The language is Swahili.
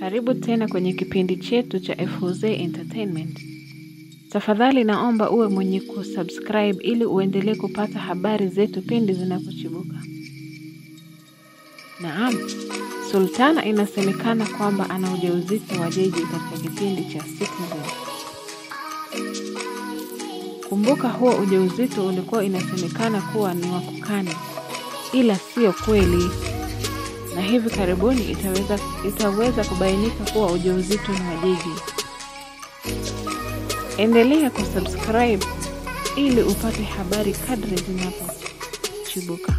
Karibu tena kwenye kipindi chetu cha FOZ Entertainment. Tafadhali naomba uwe mwenye kusubscribe ili uendelee kupata habari zetu pindi zinapochibuka. Naam, Sultana inasemekana kwamba ana ujauzito wa Jeje katika kipindi cha Citizen. Kumbuka huo ujauzito ulikuwa inasemekana kuwa ni wa kukani, ila sio kweli, na hivi karibuni itaweza, itaweza kubainika kuwa ujauzito ni hadithi. Endelea kusubscribe ili upate habari kadri zinapochibuka.